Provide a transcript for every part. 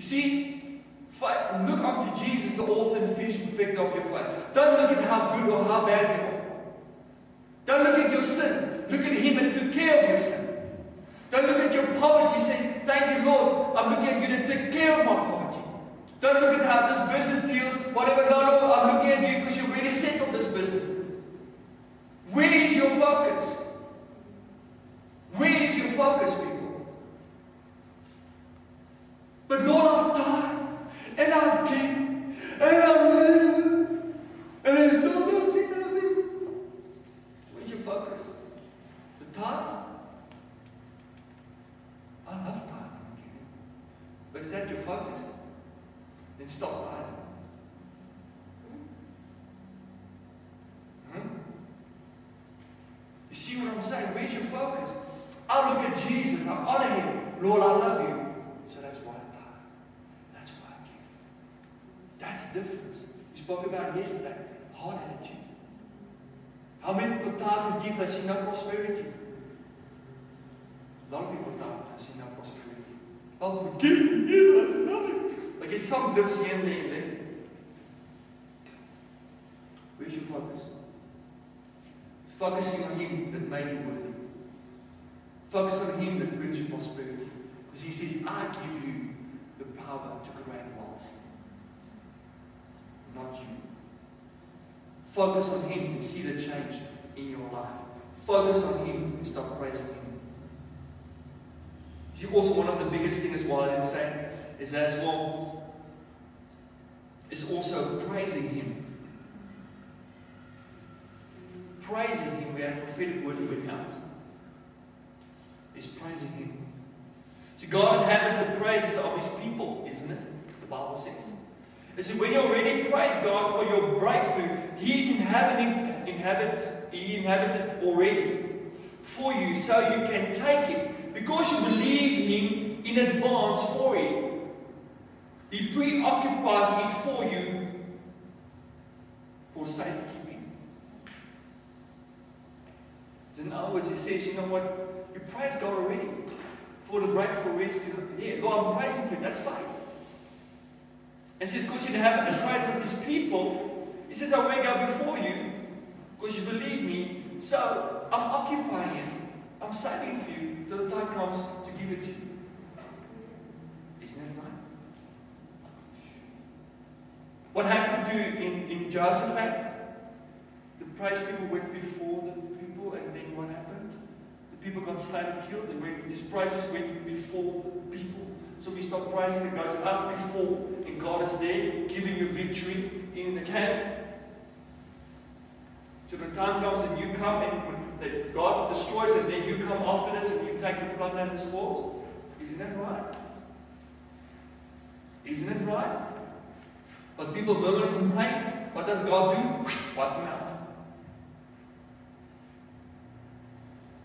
You see, fight, look up to Jesus, the author and finisher perfecter of your faith. Don't look at how good or how bad you are. Don't look at your sin. Look at Him and took care of your sin. Don't look at your poverty. Say, Thank you, Lord. I'm looking at you to take care of my poverty. Don't look at how this business deals, whatever. No, Lord, I'm looking at you because you've already settled this business. Where is your focus? Where is your focus, people? But Lord, I've died and I've given and I've lived and I still don't see nothing. Where's your focus? The tithe? I love tithing and giving. But is that your focus? Then stop tithing. Hmm? You see what I'm saying? Where's your focus? Jesus, I honor him. Lord, I love you. So that's why I tithe. That's why I give. That's the difference. We spoke about yesterday. Heart attitude. How many people tithe and give, they see no prosperity. A lot of people tithe, they see no prosperity. Oh, give, give, I see nothing. Like it's some lips here and there and there. Where's your focus? Focusing on Him that made you worthy. Focus on Him that brings you prosperity. Because He says, I give you the power to create wealth. Not you. Focus on Him and see the change in your life. Focus on Him and stop praising Him. See, also one of the biggest things as well, I didn't say, is that as well, is also praising Him. Praising Him, we have a prophetic word going out. Is praising Him. See, God inhabits the praises of His people, isn't it? The Bible says. You see, when you already praise God for your breakthrough, He's inhabiting, inhabits, He inhabits it already for you, so you can take it because you believe Him in advance for it. He preoccupies it for you for safekeeping. In other words, He says, you know what? You praise God already for the breakthrough rest to here. Lord, I'm praising for it. That's fine. And says, because you inhabit the praise of His people, He says, I will go before you because you believe me. So I'm occupying it. I'm saving for you till the time comes to give it to you. Isn't that right? What happened to in, in Jehoshaphat? The praise people went before the people, and then what happened? The people got slain and killed. They went, his praises went before people. So we start praising the guys up before, and God is there giving you victory in the camp. So the time comes and you come and that God destroys and then you come after this and you take the plunder and the spoils. Isn't that right? Isn't it right? But people murmur and complain. What does God do? Wipe them out.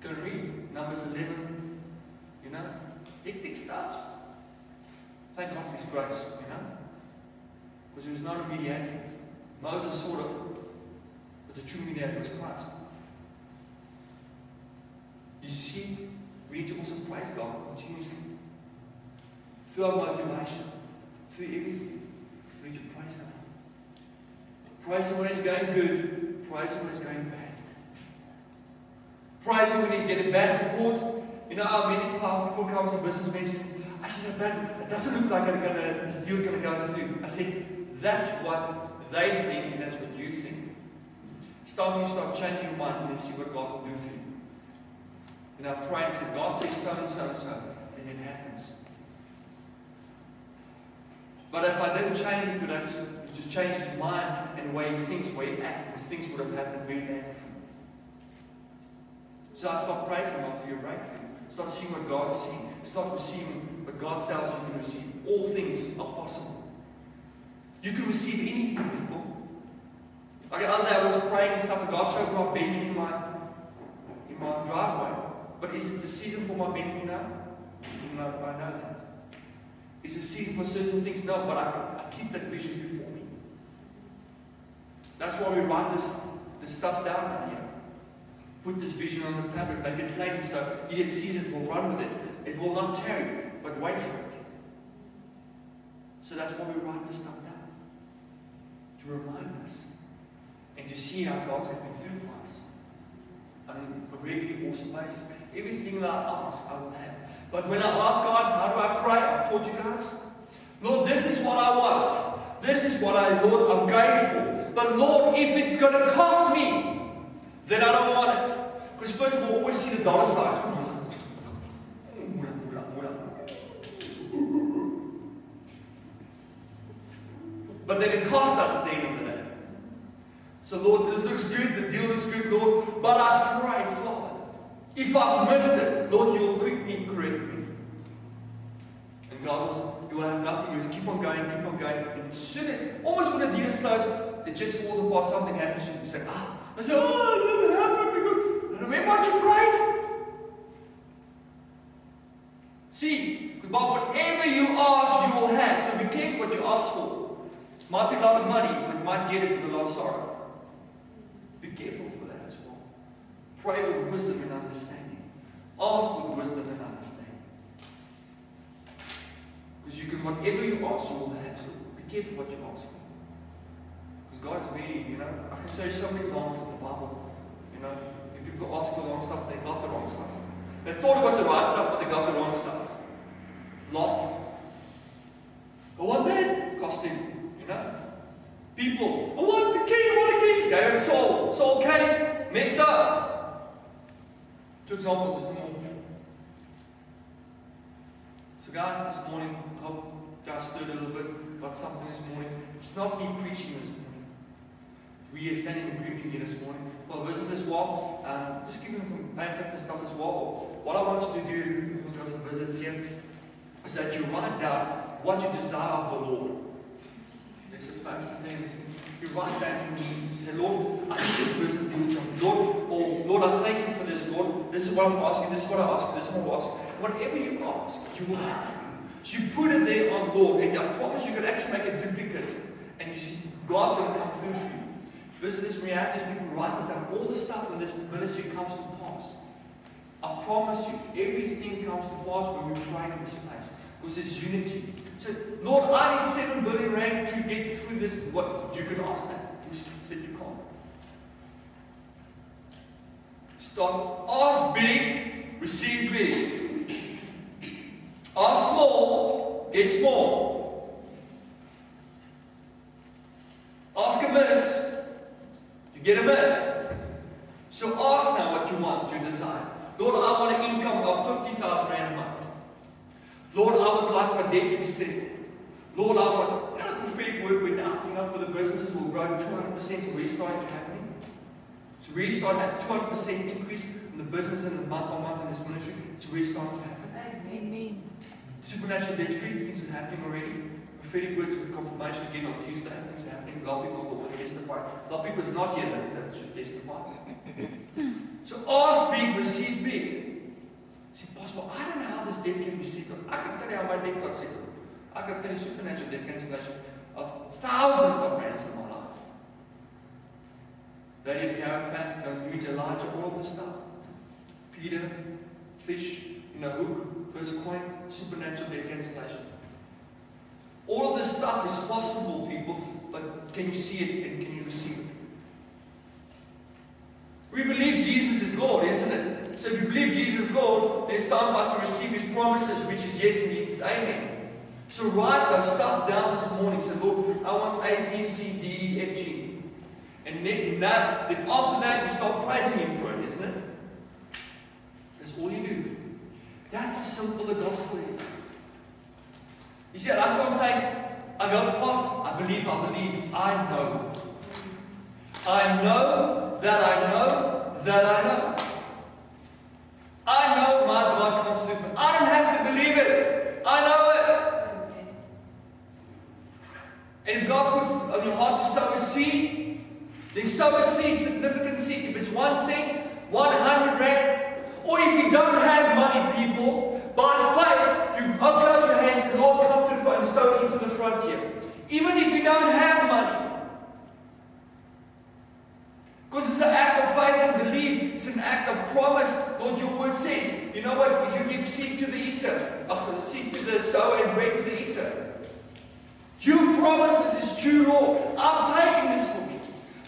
Go and read Numbers 11. You know, hectic stuff. Thank God for His grace, you know. Because He was not a mediator. Moses sort of, but the true mediator was Christ. You see, we need to also praise God continuously. Through our motivation, through everything. We need to praise God. Praise Him when it's going good. Praise Him when it's going bad. Him when you get a bad report. You know how many people come to businessmen and say, I just had a bad It doesn't look like I'm gonna, this deal's going to go through. I said, that's what they think and that's what you think. Start you start changing your mind and see what God will do for you. You know, pray and say, God says so and so and so, then it happens. But if I didn't change him to that, to change his mind and the way he thinks, the way he acts, these things would have happened very badly. So I start praising God for your breakthrough. Start seeing what God is seeing. Start receiving what God tells you to receive. All things are possible. You can receive anything, people. Like the other day I was praying and stuff, and God showed me my Bentley in my, in my driveway. But is it the season for my Bentley now? No, I know that. Is a season for certain things? No, but I, I keep that vision before me. That's why we write this, this stuff down here. Put this vision on the tablet, make it plain so he that sees it will run with it. It will not tarry, but wait for it. So that's why we write this stuff down. To remind us. And to see how God's coming through for us. On a regularly awesome basis. Everything that I ask, I will have. But when I ask God, how do I pray? I've taught you guys. Lord, this is what I want. This is what I, Lord, I'm going for. But Lord, if it's going to cost me, then I don't want it. Because first of all, always see the dollar side. But then it costs us at the end of the day. So Lord, this looks good, the deal looks good, Lord. But I pray, Father, if I've missed it, Lord, you'll quickly correct me. And God was, you'll have nothing. You just keep on going, keep on going. And soon, it, almost when the deal is closed, it just falls apart. Something happens. And you say, ah, I say, oh, it never happened remember what you prayed. See, because whatever you ask, you will have. So be careful what you ask for. Might be a lot of money, but might get it with a lot of sorrow. Be careful for that as well. Pray with wisdom and understanding. Ask with wisdom and understanding. Because you can, whatever you ask, you will have. So be careful what you ask for. Because God is very, you know, I can show you some examples in the Bible. You know, people ask the wrong stuff, they got the wrong stuff. They thought it was the right stuff, but they got the wrong stuff. Lot. But what then? Cost him, you know. People, I want the king, I want the king. Gave it Saul. Saul came, messed up. Two examples this morning. So guys, this morning, I hope guys stirred a little bit, got something this morning. It's not me preaching this morning. We are standing in agreement here this morning. Well, visit as well. Um, just give them some pamphlets and stuff as well. What I want you to do, because we got some visits here, is that you write down what you desire of the Lord. There's a pamphlet there. You write down your needs. You say, Lord, I need this visit to come. Lord, or Lord, I thank you for this. Lord, this is what I'm asking. This is what I ask. This is what I ask. Whatever you ask, you will have. So you put it there on Lord, and I promise you can actually make a duplicate, and you see God's going to come through for you. Visitors, we have these people write us down all the stuff when this ministry comes to pass. I promise you, everything comes to pass when we pray in this place. Because there's unity. So, Lord, I need seven billion rand to get through this. What? You can ask that. You said you can't. Start. Ask big, receive big. Ask small, get small. Ask amiss, you a amiss. So ask now what you want, you desire. Lord, I want an income of 50,000 rand a month. Lord, I would like my debt to be settled. Lord, I want, you know, the prophetic word went out, you know, for the businesses will grow 200%, so we're starting to happening. So we're starting at 200% increase in the business in the month on month in this ministry. It's really starting to happen. Amen. Supernatural debt free, things are happening already. Prophetic words with confirmation again on Tuesday, things are happening. A lot of people will testify. A lot of people is not here that, that should testify. so ask big, receive big. It's impossible. I don't know how this debt can be settled. I can tell you how my debt got settled. I can tell you supernatural debt cancellation of thousands of rands in my life. Lady of Zarephath, don't read Elijah, all of this stuff. Peter, fish, you know, hook, first coin, supernatural debt cancellation. All of this stuff is possible, people, but can you see it and can you receive it? We believe Jesus is Lord, isn't it? So if you believe Jesus is Lord, then it's time for us to receive His promises, which is yes and yes, is amen. So write those stuff down this morning. Say, Lord, I want A, B, C, D, E, F, G. And then in that, then after that, you start praising Him for it, isn't it? That's all you do. That's how simple the gospel is. You see, that's what I'm saying. I go past, I believe, I believe, I know. I know that I know that I know. I know my blood comes through. I don't have to believe it. I know it. And if God puts on your heart to sow a seed, then sow a seed, significant seed. If it's one cent, 100 rand, or if you don't have money, people, by faith, you close your hands, the Lord come to the front and sow into the front here. Even if you don't have money. Because it's an act of faith and belief. It's an act of promise. Lord, your word says, you know you give seed to the sower and bread to the eater. Your promises is true, Lord. I'm taking this for me.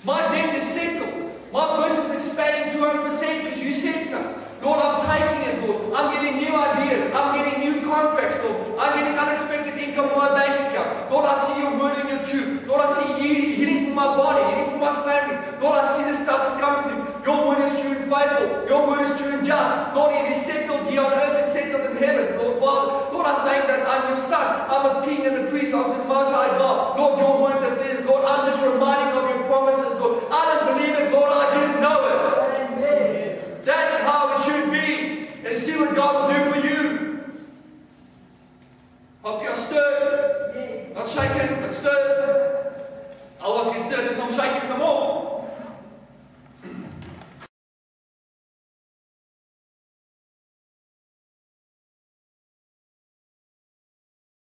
My debt is settled. My business is expanding 200% because you said so. Lord, I'm taking it, Lord. I'm getting new ideas. I'm getting new contracts, Lord. I'm getting unexpected income on my bank account. Lord, I see your word and your truth. Lord, I see you healing for my body, healing for my family. Lord, I see the stuff that's coming through. Your word is Your word is true and just. Lord, it is settled here on earth, it's settled in heaven. Lord, Father, Lord, I thank that I'm your son. I'm a king and a priest of the Most High God. Lord, your word that is, Lord, I'm just reminding of your promises, Lord. I don't believe it, Lord, I just know it. That's how it should be. And see what God will do for you. Hope you're stirred. Not shaken, but stirred. I was concerned because I'm shaking some more.